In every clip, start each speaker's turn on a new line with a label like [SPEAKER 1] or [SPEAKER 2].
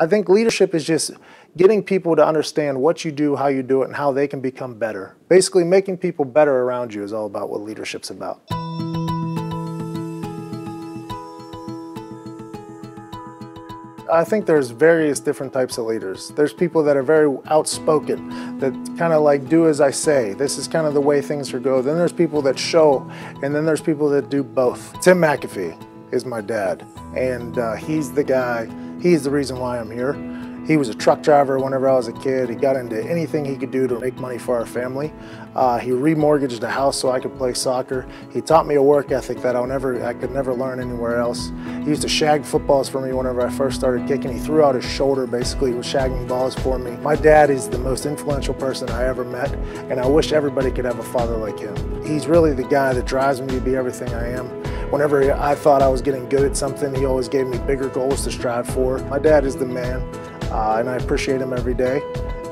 [SPEAKER 1] I think leadership is just getting people to understand what you do, how you do it, and how they can become better. Basically, making people better around you is all about what leadership's about. I think there's various different types of leaders. There's people that are very outspoken, that kind of like do as I say. This is kind of the way things are go. Then there's people that show, and then there's people that do both. Tim McAfee is my dad, and uh, he's the guy, he's the reason why I'm here. He was a truck driver whenever I was a kid. He got into anything he could do to make money for our family. Uh, he remortgaged a house so I could play soccer. He taught me a work ethic that I'll never, I could never learn anywhere else. He used to shag footballs for me whenever I first started kicking. He threw out his shoulder basically, with shagging balls for me. My dad is the most influential person I ever met, and I wish everybody could have a father like him. He's really the guy that drives me to be everything I am. Whenever I thought I was getting good at something, he always gave me bigger goals to strive for. My dad is the man uh, and I appreciate him every day.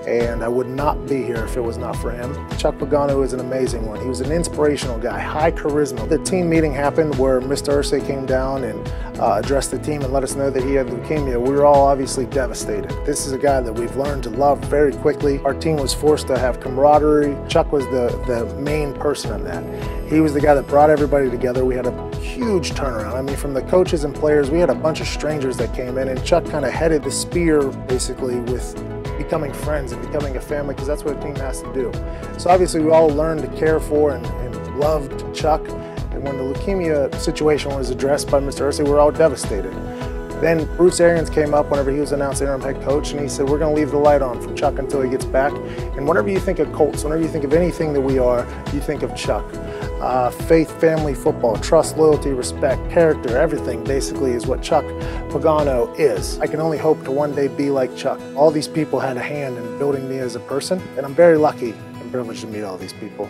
[SPEAKER 1] And I would not be here if it was not for him. Chuck Pagano is an amazing one. He was an inspirational guy, high charisma. The team meeting happened where Mr. Irsay came down and uh, addressed the team and let us know that he had leukemia. We were all obviously devastated. This is a guy that we've learned to love very quickly. Our team was forced to have camaraderie. Chuck was the, the main person in that. He was the guy that brought everybody together. We had a huge turnaround. I mean, from the coaches and players, we had a bunch of strangers that came in, and Chuck kind of headed the spear basically with becoming friends and becoming a family because that's what a team has to do. So obviously, we all learned to care for and, and loved Chuck. And when the leukemia situation was addressed by Mr. Irsay, we were all devastated. Then Bruce Arians came up whenever he was announced interim head coach, and he said, "We're going to leave the light on for Chuck until he gets back." And whenever you think of Colts, whenever you think of anything that we are, you think of Chuck. Uh, faith, family, football, trust, loyalty, respect, character, everything basically is what Chuck Pagano is. I can only hope to one day be like Chuck. All these people had a hand in building me as a person, and I'm very lucky and privileged to meet all these people.